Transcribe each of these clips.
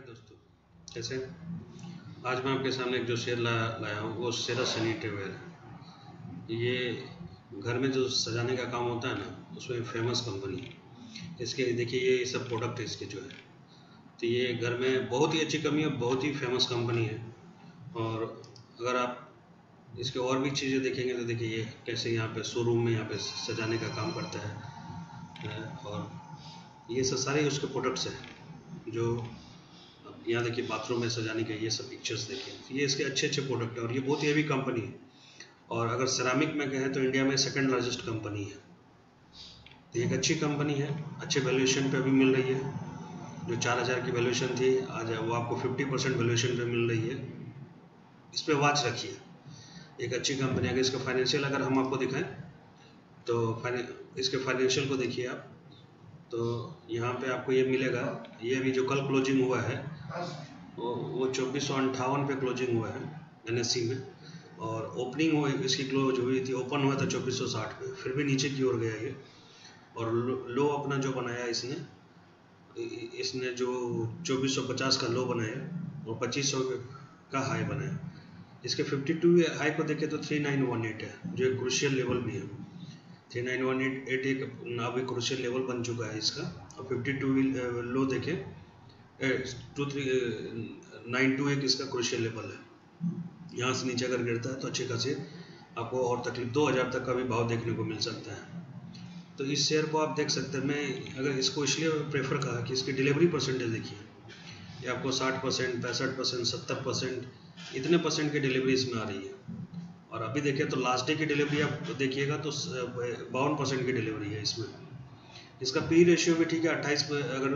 हाय दोस्तों? कैसे? आज मैं आपके सामने एक जो शेर ला, लाया हूँ वो शेरा सैनिटरीवेयर है। ये घर में जो सजाने का काम होता है ना उसमें फ़ेमस कंपनी है। इसके देखिए ये सब प्रोडक्ट है इसके जो है। तो ये घर में बहुत ही अच्छी कमी है बहुत ही फ़ेमस कंपनी है। और अगर आप इसके और भी चीज़ें देखेंगे तो देखिए ये कैसे यहाँ पे शोरूम में यहाँ पे सजाने का काम करता है। और ये सब सारे उसके प्रोडक्ट्स हैं जो यहाँ देखिए बाथरूम में सजाने के ये सब पिक्चर्स देखिए। ये इसके अच्छे अच्छे प्रोडक्ट हैं और ये बहुत ही हेवी कंपनी है। और अगर सरामिक में कहें तो इंडिया में सेकंड लार्जेस्ट कंपनी है। तो एक अच्छी कंपनी है। अच्छे वैल्यूएशन पे अभी मिल रही है। जो चार हज़ार की वैल्यूएशन थी, आज वो आपको फिफ्टी परसेंट वैल्यूएशन पे मिल रही है। इस पर वाच रखिए। एक अच्छी कंपनी अगर इसका फाइनेंशियल अगर हम आपको दिखाएँ तो इसके फाइनेंशियल को देखिए आप। तो यहाँ पे आपको ये मिलेगा। ये अभी जो कल क्लोजिंग हुआ है वो वो चौबीस सौ अंठावन पे क्लोजिंग हुआ है एनएससी में। और ओपनिंग हुई इसकी क्लोज हुई थी ओपन हुआ था चौबीस सौ साठ पे फिर भी नीचे की ओर गया ये। और लो, अपना जो बनाया इसने इसने जो चौबीस सौ पचास का लो बनाया और पच्चीस सौ का हाई बनाया। इसके 52 हाई को देखें तो 3918 है जो एक क्रुशियल लेवल भी है। Three nine one eight eight एक अभी क्रुशियल लेवल बन चुका है इसका। और फिफ्टी टू लो देखें टू थ्री नाइन टू एक इसका क्रुशियल लेवल है। यहाँ से नीचे अगर गिरता है तो अच्छे खासे आपको और तकलीफ़, दो हज़ार तक का भी भाव देखने को मिल सकता है। तो इस शेयर को आप देख सकते हैं। मैं अगर इसको इसलिए प्रेफर कहा कि इसकी डिलीवरी परसेंटेज देखिए। ये आपको साठ परसेंट पैंसठ परसेंट सत्तर परसेंट इतने परसेंट की डिलीवरी इसमें आ रही है। और अभी देखिए तो लास्ट डे की डिलीवरी आप देखिएगा तो बावन परसेंट की डिलीवरी है इसमें। इसका पी रेशियो भी ठीक है, अट्ठाईस, अगर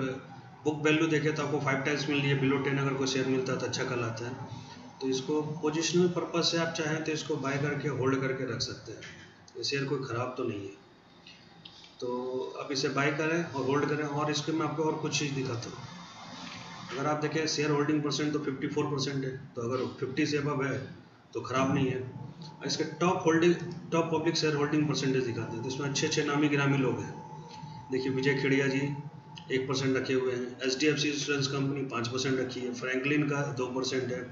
बुक वैल्यू देखें तो आपको फाइव टाइम्स मिल रही है बिलो टेन अगर कोई शेयर मिलता है तो अच्छा कहलाता है। तो इसको पोजिशनल पर्पज से आप चाहें तो इसको बाय करके होल्ड करके रख सकते हैं। ये शेयर कोई ख़राब तो नहीं है। तो आप इसे बाय करें और होल्ड करें और इसके मैं आपको और कुछ चीज़ दिखाता हूँ। अगर आप देखें शेयर होल्डिंग परसेंट तो 54 परसेंट है तो अगर 50 से अब है तो ख़राब नहीं है। इसके top holding top public share holding percentage दिखाते हैं। तो इसमें अच्छे अच्छे नामी गिरामी लोग हैं। देखिए, विजय खेड़िया जी एक परसेंट रखे हुए हैं। H D F C insurance company पाँच परसेंट रखी है। फ्रैंकलिन का दो परसेंट है।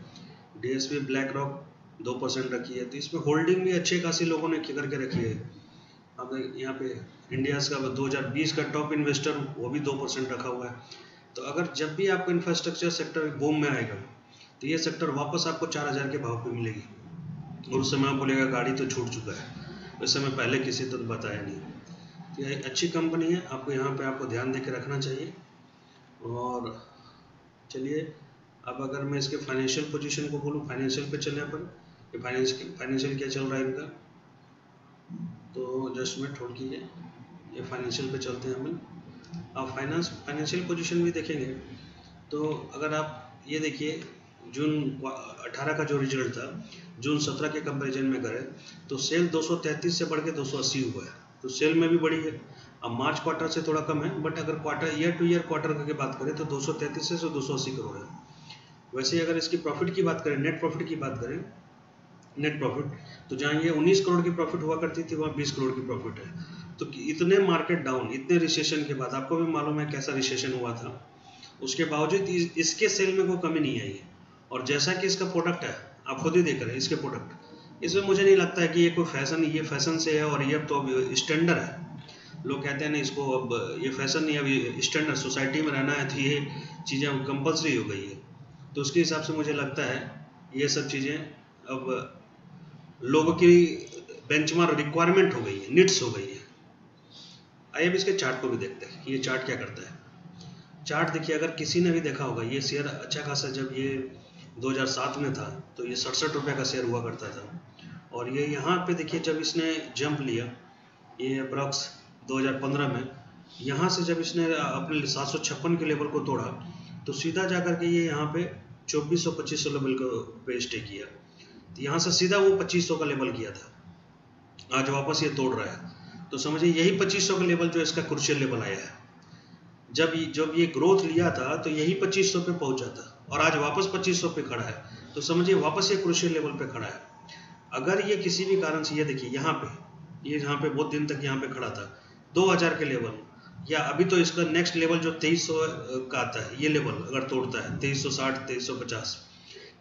D S P Black Rock दो परसेंट रखी है। तो इसमें होल्डिंग भी अच्छे खासी लोगों ने करके रखी है। अब यहाँ पे इंडिया का 2020 का टॉप इन्वेस्टर वो भी दो परसेंट रखा हुआ है। तो अगर जब भी आपको इंफ्रास्ट्रक्चर सेक्टर बूम में आएगा तो ये सेक्टर वापस आपको चार हज़ार के भाव पे मिलेगी। और उस समय आप बोलेगा, गाड़ी तो छूट चुका है। उस समय पहले किसी तो बताया नहीं। तो यह एक अच्छी कंपनी है। आपको यहाँ पे आपको ध्यान दे के रखना चाहिए। और चलिए, अब अगर मैं इसके फाइनेंशियल पोजीशन को बोलूँ फाइनेंशियल पे चले अपन। ये फाइनेंशियल फाइनेंशियल क्या चल रहा है इनका? तो जस्ट में ठोड़ कीजिए। ये फाइनेंशियल पे चलते हैं अपन। आप फाइनेंस फाइनेंशियल पोजीशन भी देखेंगे। तो अगर आप ये देखिए, जून 18 का जो रिज़ल्ट था, जून 17 के कंपैरिजन में करें तो सेल 233 से बढ़ के 280 हुआ है। तो सेल में भी बढ़ी है। अब मार्च क्वार्टर से थोड़ा कम है, बट अगर quarter year to year quarter की बात करें तो 233 से 280 करोड़ है। वैसे अगर इसकी प्रॉफिट की बात करें नेट प्रॉफिट की बात करें नेट प्रॉफिट तो जहाँ ये 19 करोड़ की प्रॉफिट हुआ करती थी, वहाँ 20 करोड़ की प्रॉफिट है। तो इतने मार्केट डाउन इतने रिसेशन के बाद, आपको भी मालूम है कैसा रिसेशन हुआ था। उसके बावजूद इसके सेल में कोई कमी नहीं आई है। और जैसा कि इसका प्रोडक्ट है, आप खुद ही देख रहे हैं इसके प्रोडक्ट इसमें मुझे नहीं लगता है कि ये कोई फ़ैशन, ये फ़ैशन से है और ये अब तो अब स्टैंडर्ड है। लोग कहते हैं ना, इसको अब, ये फ़ैशन नहीं अभी स्टैंडर्ड सोसाइटी में रहना है तो ये चीज़ें अब कंपलसरी हो गई है। तो उसके हिसाब से मुझे लगता है ये सब चीज़ें अब लोगों की बेंचमार्क रिक्वायरमेंट हो गई है निट्स हो गई है। आइए अब इसके चार्ट को भी देखते हैं, ये चार्ट क्या करता है? चार्ट देखिए, अगर किसी ने भी देखा होगा, ये शेयर अच्छा खासा जब ये 2007 में था तो ये सड़सठ रुपये का शेयर हुआ करता था। और ये यहाँ पे देखिए, जब इसने जंप लिया, ये अप्रॉक्स 2015 में, यहाँ से जब इसने अपने सात सौ छप्पन के लेवल को तोड़ा तो सीधा जा कर के ये यहाँ पे 2400 2500 लेवल को पे स्टे किया। तो यहाँ से सीधा वो 2500 का लेवल किया था। आज वापस ये तोड़ रहा है। तो समझिए, यही 2500 का लेवल जो इसका क्रुशियल लेवल आया है। जब जब ये ग्रोथ लिया था तो यही 2500 पे पहुँचा था। और आज वापस 2500 पे खड़ा है। तो समझिए, वापस ये क्रुशियल लेवल पे खड़ा है। अगर ये किसी भी कारण से, ये देखिए, यहाँ पे, ये यहाँ पे बहुत दिन तक यहाँ पे खड़ा था 2000 के लेवल या अभी तो इसका नेक्स्ट लेवल जो तेईस सौ का आता है, ये लेवल अगर तोड़ता है, तेईस सौ साठ, तेईस सौ पचास,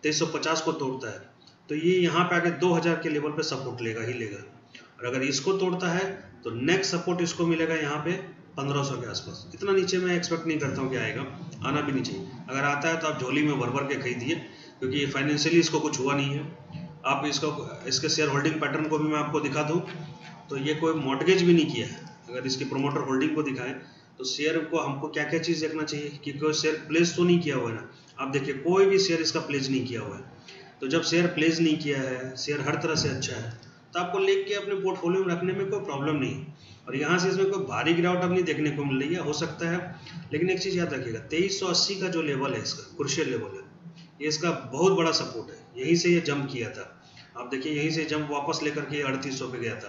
तेईस सौ पचास को तोड़ता है तो ये यहाँ पे दो हज़ार के लेवल पे सपोर्ट लेगा ही लेगा। और अगर इसको तोड़ता है तो नेक्स्ट सपोर्ट इसको मिलेगा यहाँ पे पंद्रह सौ के आसपास। इतना नीचे मैं एक्सपेक्ट नहीं करता हूँ कि आएगा, आना भी नहीं चाहिए। अगर आता है तो आप झोली में भर भर के खरीदिए, क्योंकि फाइनेंशियली इसको कुछ हुआ नहीं है। आप इसका, इसके शेयर होल्डिंग पैटर्न को भी मैं आपको दिखा दूँ। तो ये कोई मॉडगेज भी नहीं किया है। अगर इसके प्रोमोटर होल्डिंग को दिखाएँ तो शेयर को हमको क्या क्या चीज़ देखना चाहिए? कि कोई शेयर प्लेस तो नहीं किया हुआ है ना? आप देखिए, कोई भी शेयर इसका प्लेस नहीं किया हुआ है। तो जब शेयर प्लेस नहीं किया है शेयर हर तरह से अच्छा है तो आपको लेके अपने पोर्टफोलियो में रखने में कोई प्रॉब्लम नहीं है। और यहाँ से इसमें कोई भारी गिरावट अब नहीं देखने को मिल रही है, हो सकता है। लेकिन एक चीज़ याद रखिएगा, तेईस का जो लेवल है, इसका कुर्शियल लेवल है ये इसका बहुत बड़ा सपोर्ट है। यहीं से ये जंप किया था। आप देखिए, यहीं से जंप वापस लेकर के अड़तीस सौ पे गया था।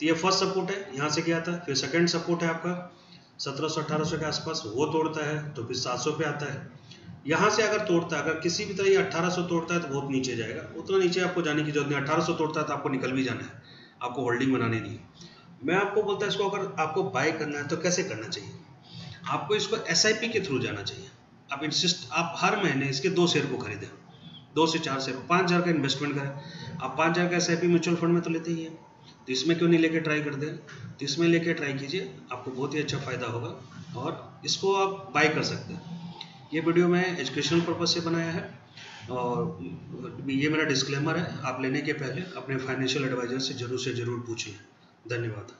तो ये फ़र्स्ट सपोर्ट है, यहाँ से गया था। फिर सेकंड सपोर्ट है आपका, सत्रह सौ, अठारह सौ के आसपास। वो तोड़ता है तो फिर सात सौ पे आता है। यहाँ से अगर तोड़ता है, अगर किसी भी तरह ये अट्ठारह सौ तोड़ता है तो बहुत नीचे जाएगा। उतना नीचे आपको जाने की ज़रूरत नहीं अठारह सौ तोड़ता है तो आपको निकल भी जाना है। आपको होल्डिंग बनानी नहीं मैं आपको बोलता है, इसको अगर आपको बाय करना है तो कैसे करना चाहिए? आपको इसको एसआईपी के थ्रू जाना चाहिए। आप इंसिस्ट आप हर महीने इसके दो शेयर को खरीदें। दो से चार शेयर पाँच हज़ार का इन्वेस्टमेंट करें। आप पाँच हज़ार का एस म्यूचुअल फंड में तो लेते ही हैं। तो इसमें क्यों नहीं लेके ट्राई कर दें? तो इसमें लेके ट्राई कीजिए। आपको बहुत ही अच्छा फ़ायदा होगा और इसको आप बाय कर सकते हैं। ये वीडियो मैं एजुकेशनल पर्पज़ से बनाया है और ये मेरा डिस्क्लेमर है। आप लेने के पहले अपने फाइनेंशियल एडवाइज़र से ज़रूर से ज़रूर पूछिए। धन्यवाद।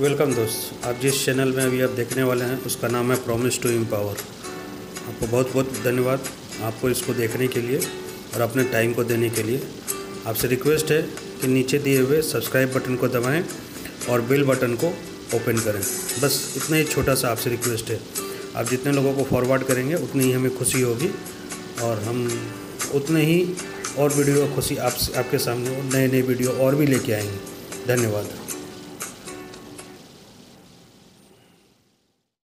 वेलकम दोस्त, आप जिस चैनल में अभी आप देखने वाले हैं, उसका नाम है प्रॉमिस टू एम्पावर आपको बहुत बहुत धन्यवाद आपको इसको देखने के लिए और अपने टाइम को देने के लिए। आपसे रिक्वेस्ट है कि नीचे दिए हुए सब्सक्राइब बटन को दबाएँ और बेल बटन को ओपन करें। बस इतना ही छोटा सा आपसे रिक्वेस्ट है। आप जितने लोगों को फॉरवर्ड करेंगे, उतनी ही हमें खुशी होगी और हम उतने ही और वीडियो खुशी आप आपके सामने नए नए वीडियो और भी लेके आएँगे। धन्यवाद।